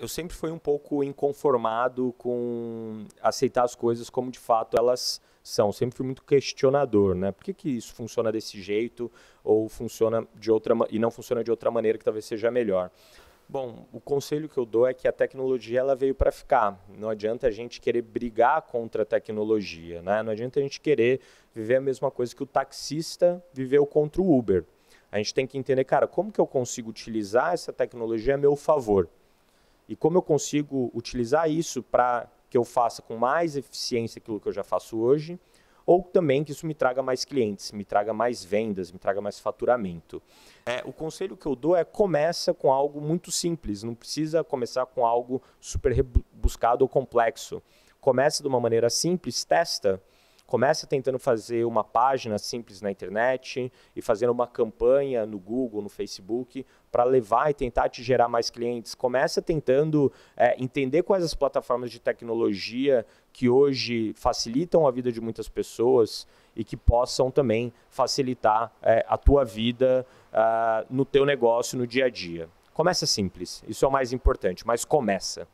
eu sempre fui um pouco inconformado com aceitar as coisas como de fato elas são. Sempre fui muito questionador, né? Por que, que isso funciona desse jeito ou funciona de outra e não funciona de outra maneira que talvez seja melhor? Bom, o conselho que eu dou é que a tecnologia ela veio para ficar. Não adianta a gente querer brigar contra a tecnologia, né? Não adianta a gente querer viver a mesma coisa que o taxista viveu contra o Uber. A gente tem que entender, cara, como que eu consigo utilizar essa tecnologia a meu favor? E como eu consigo utilizar isso para que eu faça com mais eficiência aquilo que eu já faço hoje, ou também que isso me traga mais clientes, me traga mais vendas, me traga mais faturamento. É, o conselho que eu dou é começa com algo muito simples, não precisa começar com algo super rebuscado ou complexo. Começa de uma maneira simples, testa, Começa tentando fazer uma página simples na internet e fazendo uma campanha no Google, no Facebook, para levar e tentar te gerar mais clientes. Começa tentando é, entender quais as plataformas de tecnologia que hoje facilitam a vida de muitas pessoas e que possam também facilitar é, a tua vida uh, no teu negócio, no dia a dia. Começa simples, isso é o mais importante, mas começa.